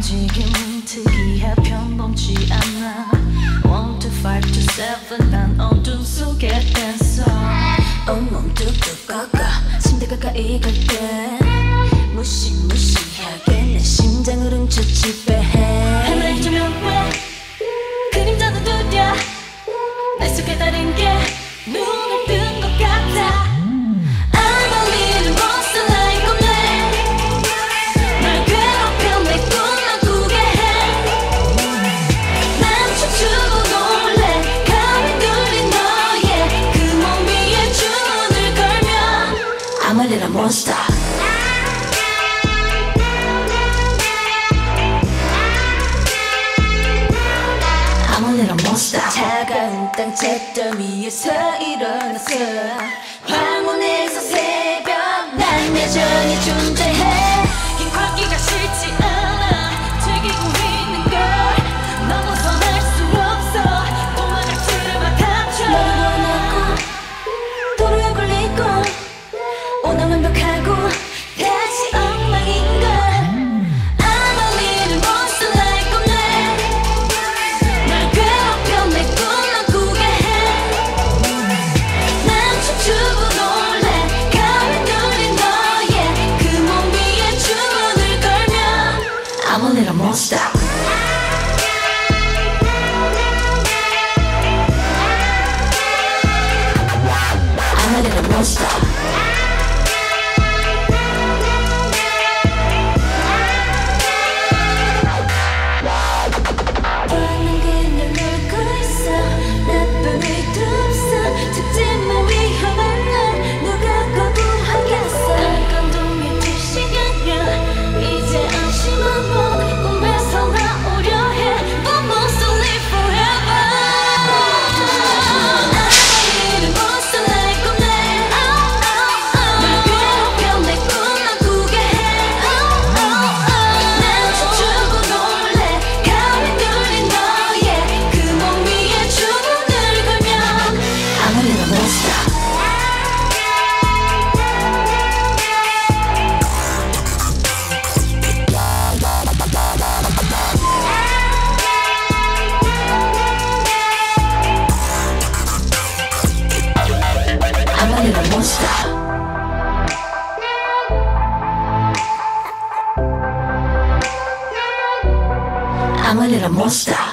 움직임은 특이해 평범치 않아. 1 to 5 to seven 난 어둠 속에 댄서. 온몸 뚝뚝 꺾어 침대 가까이 갈때 무시무시하게 내 심장을 훔쳐 지배해. 하나의 조명과 그림자도 두려 내 속에 다른 게 a little monster. I'm a little monster. 차가운 땅 채점 위에서 일어나서 황혼에서 새벽 난 여전히 좀 I'm a little monster. I'm a little monster. I'm a little monster.